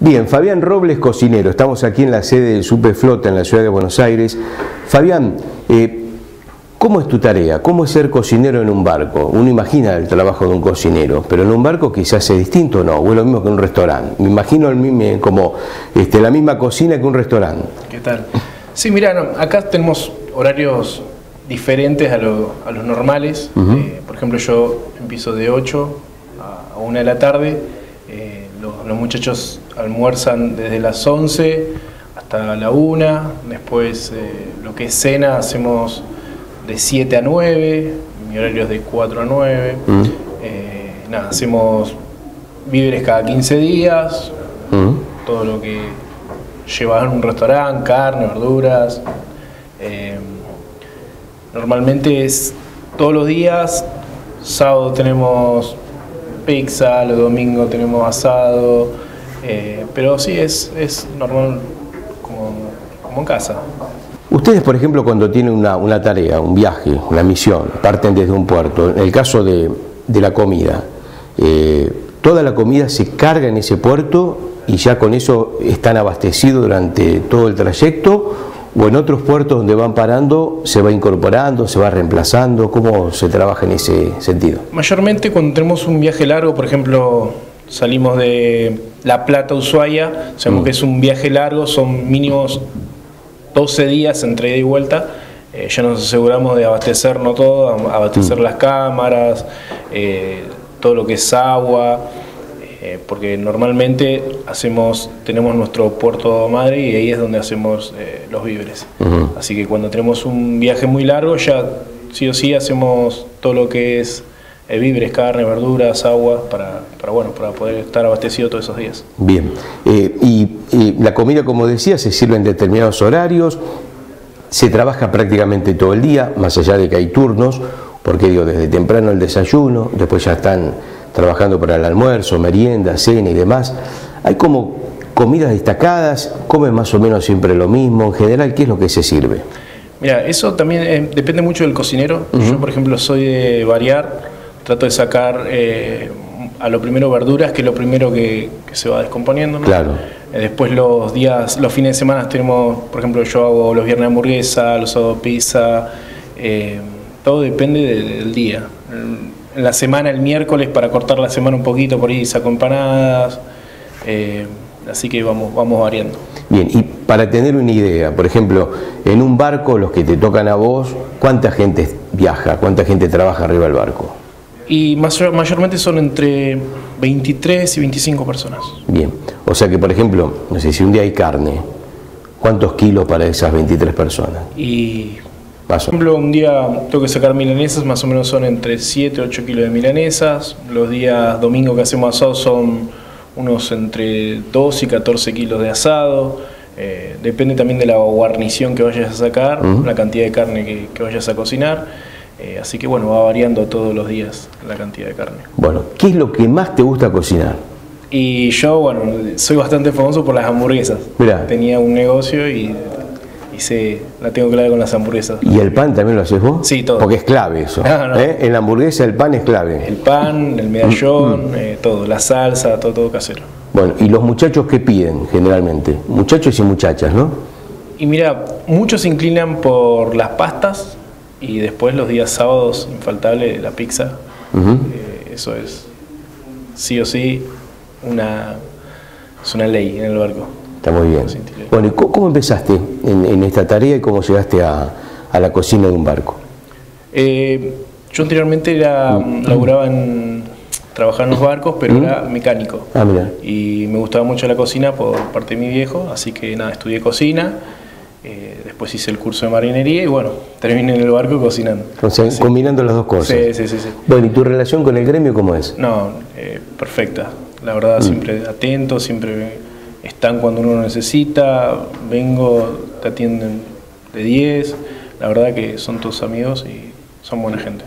Bien, Fabián Robles, cocinero. Estamos aquí en la sede del Superflota en la ciudad de Buenos Aires. Fabián, eh, ¿cómo es tu tarea? ¿Cómo es ser cocinero en un barco? Uno imagina el trabajo de un cocinero, pero en un barco quizás es distinto, ¿no? O es lo mismo que en un restaurante. Me imagino el mismo, como este, la misma cocina que un restaurante. ¿Qué tal? Sí, mira, no, acá tenemos horarios diferentes a, lo- a los normales. Eh, por ejemplo, yo empiezo de 8 a 1 de la tarde. Eh, los, los muchachos almuerzan desde las 11 hasta la 1. Después, eh, lo que es cena, hacemos de 7 a 9. Mi horario es de 4 a 9. Mm. Eh, nada, hacemos víveres cada 15 días. ¿Mm? Todo lo que lleva a un restaurante, carne, verduras. Eh, normalmente es todos los días. Sábado tenemos pizza, los domingos tenemos asado. Eh, pero sí, es, es normal como, como en casa. Ustedes, por ejemplo, cuando tienen una, una tarea, un viaje, una misión, parten desde un puerto, en el caso de, de la comida, eh, toda la comida se carga en ese puerto y ya con eso están abastecidos durante todo el trayecto, o en otros puertos donde van parando se va incorporando, se va reemplazando, ¿cómo se trabaja en ese sentido? Mayormente cuando tenemos un viaje largo, por ejemplo, salimos de La Plata Ushuaia, sabemos que es un viaje largo, son mínimos 12 días entre ida y vuelta. eh, ya nos aseguramos de abastecernos todo, abastecer las cámaras, eh, todo lo que es agua, eh, porque normalmente hacemos, tenemos nuestro puerto madre y ahí es donde hacemos los víveres. Así que cuando tenemos un viaje muy largo, ya sí o sí hacemos todo lo que es eh, víveres, carne, verduras, agua, para, para, bueno, para poder estar abastecido todos esos días. Bien, Eh, y, y la comida, como decía, se sirve en determinados horarios, se trabaja prácticamente todo el día, más allá de que hay turnos, porque digo, desde temprano el desayuno, después ya están trabajando para el almuerzo, merienda, cena y demás. Hay como comidas destacadas, comen más o menos siempre lo mismo, en general, ¿qué es lo que se sirve? Mira, eso también eh, depende mucho del cocinero. Yo, por ejemplo, soy de variar, trato de sacar eh, a lo primero verduras, que es lo primero que, que se va descomponiendo. ¿no? Claro. Eh, después los días, los fines de semana tenemos, por ejemplo, yo hago los viernes hamburguesa, los sábados pizza, eh, todo depende de- del día. En la semana, el miércoles, para cortar la semana un poquito, por ahí saco empanadas, así que vamos, vamos variando. Bien, y para tener una idea, por ejemplo, en un barco, los que te tocan a vos, ¿cuánta gente viaja? ¿Cuánta gente trabaja arriba del barco? Y mayor- mayormente son entre 23 y 25 personas. Bien, o sea que por ejemplo, no sé si un día hay carne, ¿cuántos kilos para esas 23 personas? Y, por ejemplo, un día tengo que sacar milanesas, más o menos son entre 7 y 8 kilos de milanesas. Los días domingo que hacemos asado son unos entre 2 y 14 kilos de asado. Eh, depende también de la guarnición que vayas a sacar, la cantidad de carne que, que vayas a cocinar. Eh, así que bueno, va variando todos los días la cantidad de carne. Bueno, ¿qué es lo que más te gusta cocinar? Y yo, bueno, soy bastante famoso por las hamburguesas. Mirá. Tenía un negocio y, sé, la tengo clara con las hamburguesas. ¿Y el pan también lo haces vos? Sí, todo. Porque es clave eso. No, no. ¿eh? En la hamburguesa el pan es clave. El pan, el medallón, eh, todo, la salsa, todo, todo casero. Bueno, ¿y los muchachos qué piden generalmente? Muchachos y muchachas, ¿no? Y mira, muchos se inclinan por las pastas y después los días sábados, infaltable, la pizza. Eh, eso es sí o sí una, es una ley en el barco. Está muy bien. Bueno, ¿y cómo, empezaste en, en esta tarea y cómo llegaste a, a la cocina de un barco? Eh, yo anteriormente era, laburaba en, trabajaba en los barcos, pero era mecánico. Ah, mira. Y me gustaba mucho la cocina por parte de mi viejo, así que nada, estudié cocina, eh, después hice el curso de marinería y bueno, terminé en el barco cocinando. O sea, Sí. combinando las dos cosas. Sí, sí, sí, sí. Bueno, ¿y tu relación con el gremio cómo es? No, eh, perfecta. La verdad, siempre atento, siempre están cuando uno necesita, vengo, te atienden de 10. La verdad que son todos amigos y son buena gente.